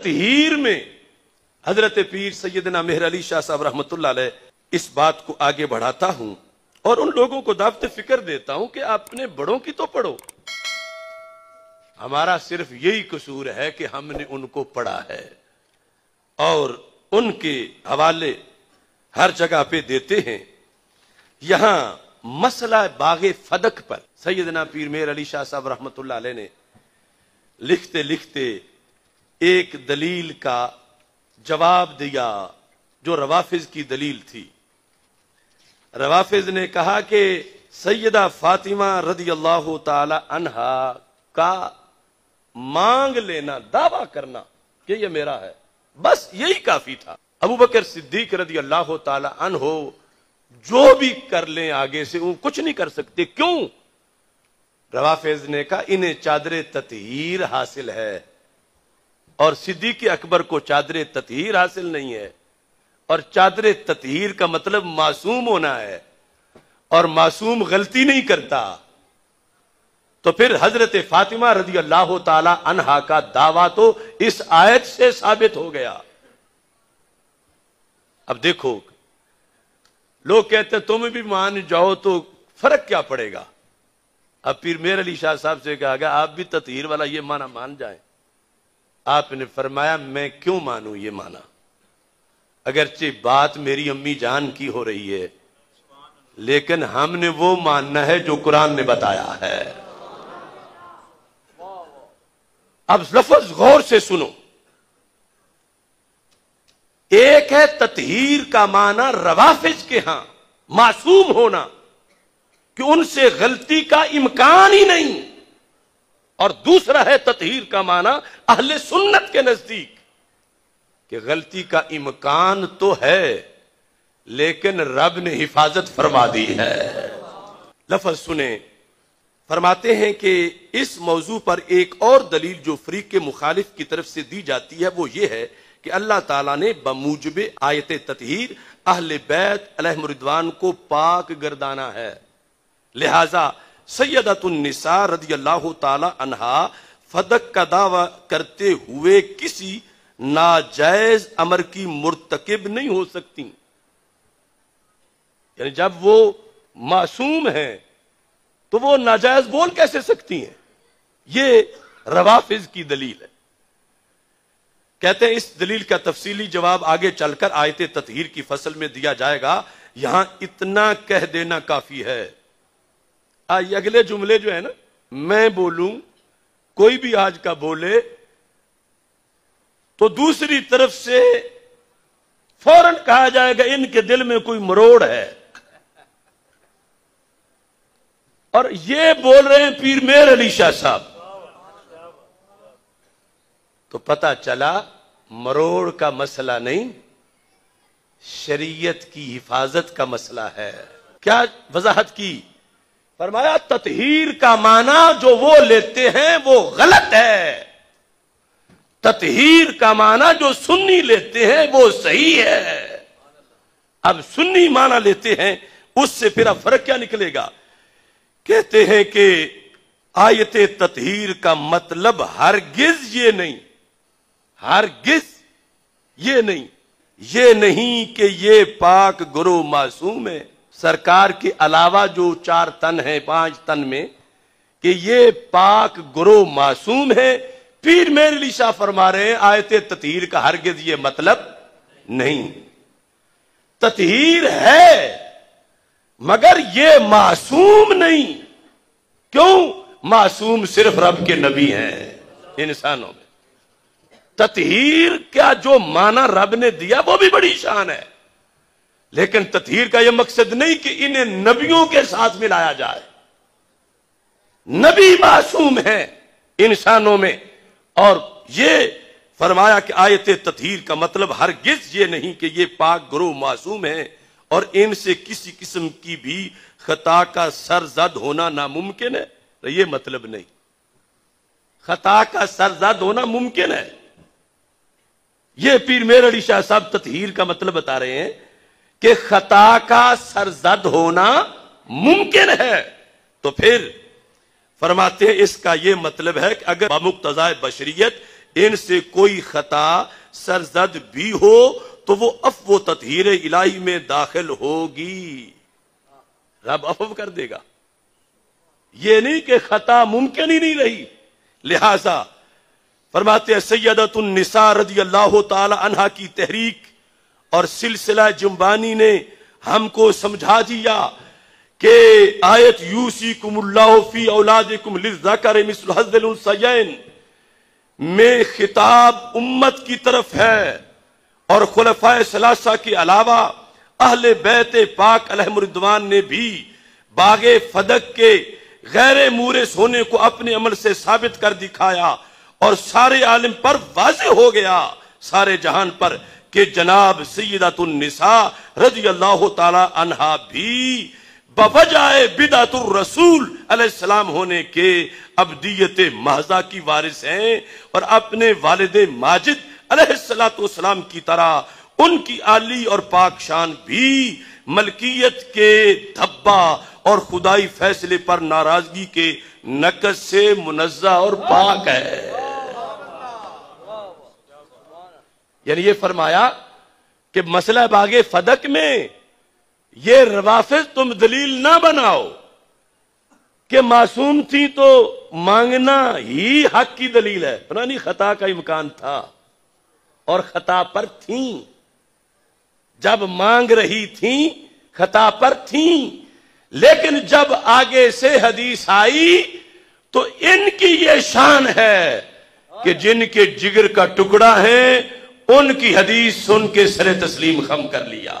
तहीर में हज़रत पीर सैदना मेहर अली शाह साहब रहमत इस बात को आगे बढ़ाता हूँ और उन लोगों को दावत फ़िक्र देता हूँ कि अपने बड़ों की तो पढ़ो। हमारा सिर्फ़ यही कसूर है कि हमने उनको पढ़ा है और उनके हवाले हर जगह पे देते हैं। यहाँ मसला बागे फदक पर सैदना पीर मेर अली शाह साहब रहमत ने लिखते लिखते एक दलील का जवाब दिया, जो रवाफिज की दलील थी। रवाफिज ने कहा कि सैयदा फातिमा रदी अल्लाह तहा का मांग लेना, दावा करना कि यह मेरा है। बस यही काफ़ी था। अबू बकर सिद्दीक रदी अल्लाह तन हो जो भी कर लें आगे से, वो कुछ नहीं कर सकते। क्यों? रवाफेज ने कहा, इन्हें चादर ततहीर हासिल है। और सिद्दीक अकबर को चादर ततहीर हासिल नहीं है। और चादर ततहीर का मतलब मासूम होना है। और मासूम गलती नहीं करता। तो फिर हज़रत फातिमा रज़ी अल्लाह तहा का दावा तो इस आयत से साबित हो गया। अब देखो, लोग कहते तुम भी मान जाओ तो फ़र्क क्या पड़ेगा? अब पीर मेर अली शाह साहब से कहा गया, आप भी ततीर वाला ये माना मान जाए। आपने फरमाया, मैं क्यों मानू ये माना? अगरचे बात मेरी अम्मी जान की हो रही है, लेकिन हमने वो मानना है जो कुरान ने बताया है। अब लफज गौर से सुनो। एक है ततहीर का माना रवाफिज के यहाँ मासूम होना, कि उनसे गलती का इम्कान ही नहीं। और दूसरा है ततहीर का माना अहले सुन्नत के नज़दीक कि गलती का इम्कान तो है, लेकिन रब ने हिफाजत फरमा दी है। लफज सुने। फरमाते हैं कि इस मौजू पर एक और दलील जो फ्रीक के मुखालिफ की तरफ़ से दी जाती है, वो ये है कि अल्लाह ताला ने बमूजब आयत ततहीर अहल बैत अलहमरिदवान को पाक गर्दाना है। लिहाजा सैदतुलनिसा रदी अल्लाह तहा फदक का दावा करते हुए किसी नाजायज अमर की मुर्तकब नहीं हो सकती। यानी जब वो मासूम है तो वो नाजायज बोल कैसे सकती हैं? ये रवाफिज की दलील है। कहते हैं, इस दलील का तफसीली जवाब आगे चलकर आयत ततहीर की फ़सल में दिया जाएगा। यहाँ इतना कह देना काफ़ी है। आ, अगले जुमले जो है ना मैं बोलूँ कोई भी आज का बोले तो दूसरी तरफ़ से फ़ौरन कहा जाएगा इनके दिल में कोई मरोड़ है। और ये बोल रहे हैं पीर मेर अली शाह साहब। तो पता चला मरोड़ का मसला नहीं शरीयत की हिफाजत का मसला है। क्या वजाहत की? फरमाया, ततहीर का माना जो वो लेते हैं, वो गलत है। ततहीर का माना जो सुन्नी लेते हैं, वो सही है। अब सुन्नी माना लेते हैं, उससे फिर अब फ़र्क क्या निकलेगा? कहते हैं कि आयत ततहीर का मतलब हरगिज ये नहीं। हरगिज ये नहीं। ये नहीं कि ये पाक गुरु मासूम है। सरकार के अलावा जो चार तन है, पाँच तन में, कि ये पाक गुरु मासूम है पीर मेरे लिशा फरमा रहे हैं, आयत ततीर का हरगिज ये मतलब नहीं। ततीर है, मगर ये मासूम नहीं। क्यों? मासूम सिर्फ़ रब के नबी हैं, इंसानों में। ततहीर क्या जो माना रब ने दिया, वो भी बड़ी शान है। लेकिन ततहीर का यह मकसद नहीं कि इन्हें नबियों के साथ मिलाया जाए। नबी मासूम है इंसानों में, और ये फरमाया कि आयत ततहीर का मतलब हर गिज ये नहीं कि ये पाक गुरु मासूम है, और इनसे किसी किस्म की भी खता का सरजद होना नामुमकिन है। तो ये मतलब नहीं। खता का सरजद होना मुमकिन है। ये पीर मेर अली शाह साहब ततहीर का मतलब बता रहे हैं कि खता का सरजद होना मुमकिन है। तो फिर फरमाते हैं, इसका यह मतलब है कि अगर बामुक्तजा बशरियत इनसे कोई खता सरजद भी हो तो वो अफव ततहीर इलाही में दाखिल होगी। रब अफव कर देगा। ये नहीं कि खता मुमकिन ही नहीं रही। लिहाजा फरमाते सैदतुलनिसा रज़ी अल्लाह तला की तहरीक और सिलसिला जुम्बानी ने हमको समझा दिया कि आयत यूसी कुमुल्लाफी औलाद मिसलहजैन में खिताब उम्मत की तरफ़ है और खुलफा सलासा के अलावा अहले बैत पाक अलहमरदवान ने भी बागे फदक के गैर मूरस होने को अपने अमल से साबित कर दिखाया और सारे आलम पर वाजे हो गया। सारे जहान पर कि जनाब सैदातुलनिसा रज़ी अल्लाह तहा भी बवजाए बिदातुर रसूल अलैहिस्सलाम होने के अबदियत महजा की वारिस हैं और अपने वालिद माजिद अलैहिस्सलाम की तरह उनकी आली और पाक शान भी मलकियत के धब्बा और खुदाई फैसले पर नाराज़गी के नकस से मुनजा और पाक है। यानी ये फरमाया कि मसला बागे फदक में, ये रवाफिज तुम दलील ना बनाओ कि मासूम थी तो मांगना ही हक की दलील है। पुरानी खता का इम्कान था और खता पर थी। जब मांग रही थी, खता पर थी। लेकिन जब आगे से हदीस आई तो इनकी ये शान है कि जिनके जिगर का टुकड़ा है उनकी हदीस सुन के सरे तस्लीम खम कर लिया।